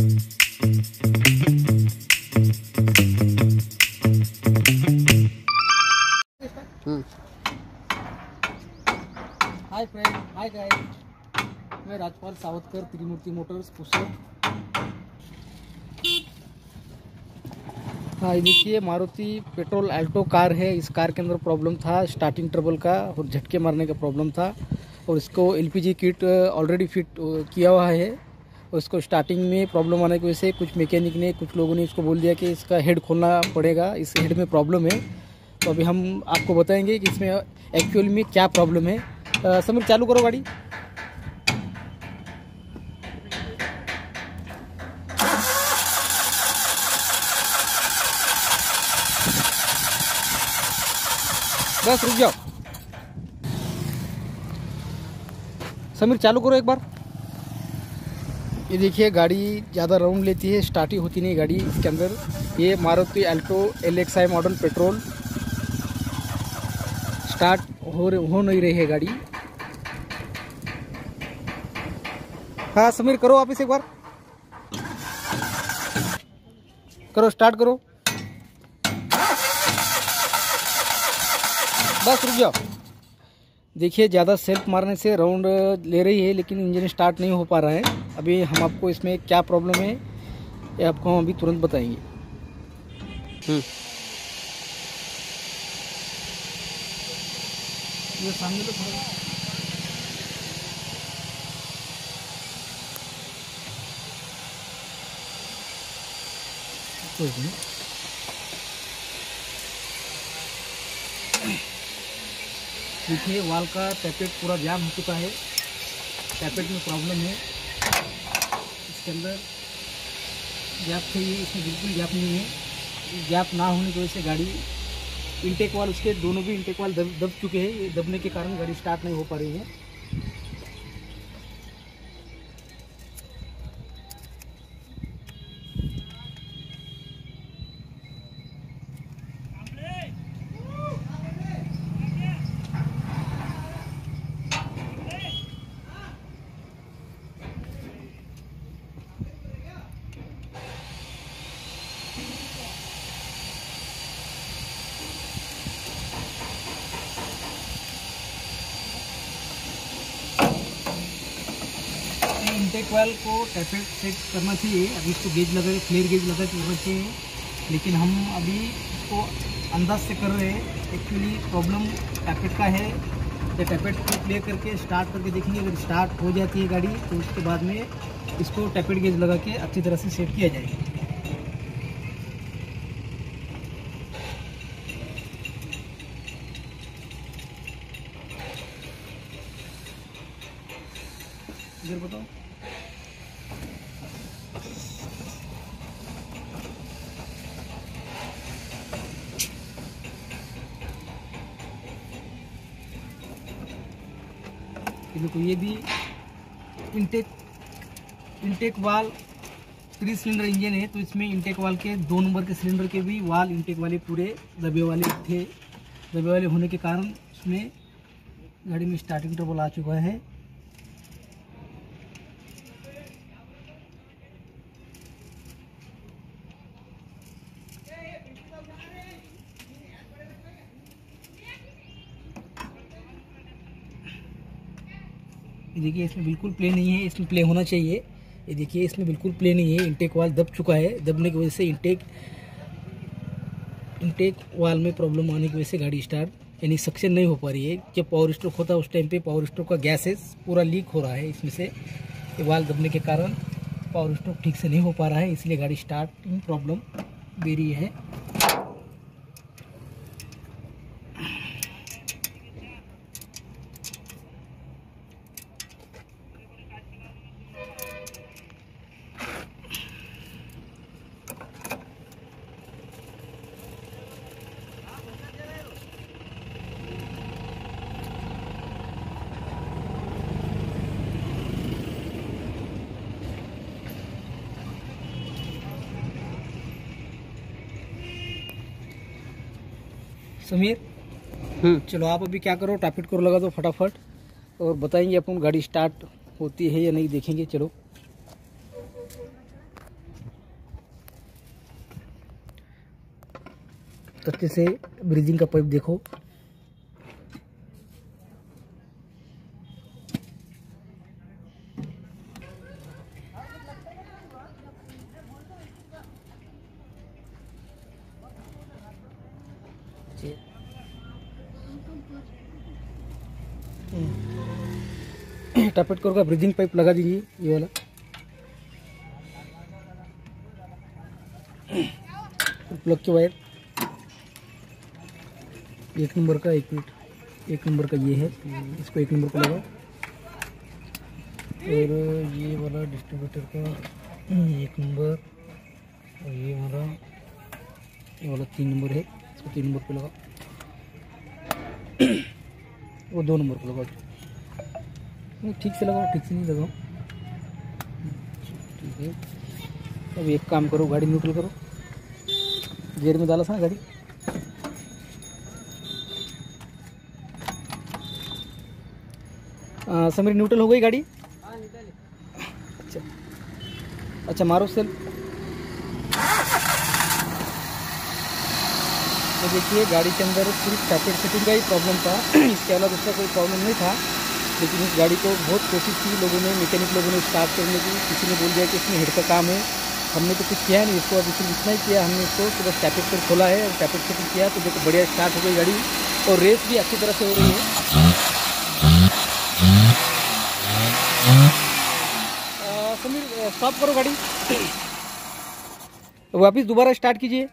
Hi friend hi guys मैं Rajpal Sawatkar, Trimurti motors Pushkar हाँ देखिए, मारुति पेट्रोल अल्टो कार है। इस कार के अंदर प्रॉब्लम था स्टार्टिंग ट्रबल का और झटके मारने का प्रॉब्लम था। और इसको एलपीजी किट ऑलरेडी फिट किया हुआ है। इसको स्टार्टिंग में प्रॉब्लम आने की वजह से कुछ मैकेनिक ने, कुछ लोगों ने इसको बोल दिया कि इसका हेड खोलना पड़ेगा, इस हेड में प्रॉब्लम है। तो अभी हम आपको बताएँगे कि इसमें एक्चुअल में क्या प्रॉब्लम है। समीर, चालू करो गाड़ी। बस रुक जाओ। समीर, चालू करो एक बार। ये देखिए, गाड़ी ज़्यादा राउंड लेती है स्टार्ट ही होती नहीं गाड़ी इसके अंदर। ये Maruti Alto L X I model petrol start हो रहे- हो नहीं रही है गाड़ी। हाँ समीर, करो वापिस एक बार। करो स्टार्ट करो। बस, रुक जाओ। देखिए ज़्यादा सेल्फ मारने से राउंड ले रही है लेकिन इंजन स्टार्ट नहीं हो पा रहा है। अभी हम आपको इसमें क्या प्रॉब्लम है ये आपको हम अभी तुरंत बताएँगे। ये सामने तो थोड़ा कोई नहीं। देखिए वाल का टैपेट पूरा जाम हो चुका है टैपेट में प्रॉब्लम है इसके अंदर गैप चाहिए इसमें बिल्कुल गैप नहीं है गैप ना होने की वजह से गाड़ी इंटेक वाल उसके दोनों भी इंटेक वाल दब दब चुके हैं ये दबने के कारण गाड़ी स्टार्ट नहीं हो पा रही है इंटेक वाल को टैपेट सेट करना चाहिए। अभी इसको गेज लगा फ्लेयर गेज लगा के करना चाहिए। लेकिन हम अभी इसको अंदाज से कर रहे हैं। एक्चुअली प्रॉब्लम टैपेट का है। तो टैपेट को प्ले करके स्टार्ट करके देखेंगे। अगर स्टार्ट हो जाती है गाड़ी तो उसके बाद में इसको टैपेट गेज लगा के अच्छी तरह से सेट किया जाएगा। बताओ। देखो ये भी intake intake valve three cylinder engine है तो इसमें इंटेक वाल के दो नंबर के सिलेंडर के भी वाल इंटेक वाले पूरे दबे वाले थे। दबे वाले होने के कारण उसमें गाड़ी में स्टार्टिंग ट्रबल आ चुका है। ये देखिए, इसमें बिल्कुल प्ले नहीं है, इसमें प्ले होना चाहिए। ये देखिए, इसमें बिल्कुल प्ले नहीं है इंटेक वाल दब चुका है। दबने की वजह से इंटेक इंटेक वाल में प्रॉब्लम आने की वजह से गाड़ी स्टार्ट यानी सक्सेस नहीं हो पा रही है। जब पावर स्ट्रोक होता है, उस टाइम पे पावर स्ट्रोक का गैसेस पूरा लीक हो रहा है इसमें से। वाल दबने के कारण पावर स्ट्रोक ठीक से नहीं हो पा रहा है, इसलिए गाड़ी स्टार्टिंग प्रॉब्लम दे रही है। समीर हम्म। चलो आप अभी क्या करो टैपिट कोर लगा दो फटाफट और बताएँगे अपन गाड़ी स्टार्ट होती है या नहीं देखेंगे चलो। अच्छे से ब्रिजिंग का पाइप देखो। टपेट करो का ब्रीदिंग पाइप लगा दीजिए, ये वाला। प्लग के वायर एक नंबर का एक मिनट एक नंबर का ये है, इसको एक नंबर का लगाओ। और ये वाला डिस्ट्रीब्यूटर का एक नंबर। और ये वाला ये वाला तीन नंबर है। इसको तीन नंबर पे लगाओ वो दो नंबर पे लगाओ नहीं ठीक से लगाओ ठीक से नहीं लगाओ ठीक है। अब एक काम करो गाड़ी न्यूट्रल करो। गेयर में डाला था ना गाड़ी? समीर न्यूट्रल हो गई गाड़ी? अच्छा। अच्छा मारो सेल तो देखिए, गाड़ी के अंदर सिर्फ़ टैपेट सेटिंग का ही प्रॉब्लम था। इसके अलावा दूसरा कोई प्रॉब्लम नहीं था। लेकिन इस गाड़ी को बहुत कोशिश की लोगों ने मैकेनिक लोगों ने स्टार्ट करने की। किसी ने बोल दिया कि इसमें हेड का काम है। हमने तो कुछ किया नहीं, इसको अभी सिर्फ़ इतना ही किया। हमने इसको तो बस टैपेट पर खोला है और टैपेट सेटिंग किया तो देखो, बढ़िया स्टार्ट हो गई गाड़ी। और रेस भी अच्छी तरह से हो रही है। समीर स्टॉप करो गाड़ी। वापिस दोबारा स्टार्ट कीजिए।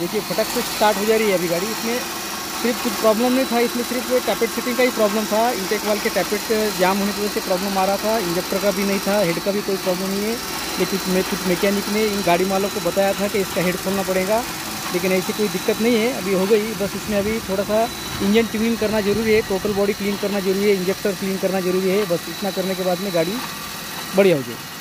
देखिए, फटक से स्टार्ट हो जा रही है अभी गाड़ी। इसमें सिर्फ़ कुछ प्रॉब्लम नहीं था, इसमें सिर्फ़ टैपेट सेटिंग का ही प्रॉब्लम था। इंटेक वाल के टैपेट जाम होने की वजह से प्रॉब्लम आ रहा था। इंजेक्टर का भी नहीं था हेड का भी कोई प्रॉब्लम नहीं है। लेकिन मैं, कुछ मैकेनिक ने इन गाड़ी वालों को बताया था कि इसका हेड खोलना पड़ेगा। लेकिन ऐसी कोई दिक्कत नहीं है, अभी हो गई। बस इसमें अभी थोड़ा सा इंजन ट्यूनिंग करना ज़रूरी है टोटल बॉडी क्लीन करना ज़रूरी है इंजेक्टर क्लीन करना ज़रूरी है। बस इतना करने के बाद में गाड़ी बढ़िया हो जाएगी।